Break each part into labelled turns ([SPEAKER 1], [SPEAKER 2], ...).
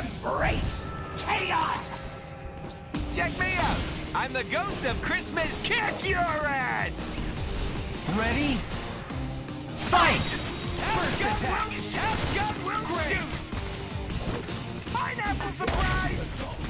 [SPEAKER 1] Embrace chaos!
[SPEAKER 2] Check me out! I'm the ghost of Christmas Kick your ass!
[SPEAKER 1] Ready? Fight!
[SPEAKER 2] First attack! Half-Gut will Great. shoot! Pineapple surprise!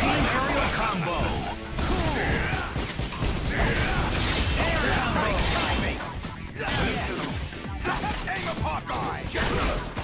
[SPEAKER 1] Team aerial combo.
[SPEAKER 2] Air
[SPEAKER 1] combo.
[SPEAKER 2] Aim of Hawkeye.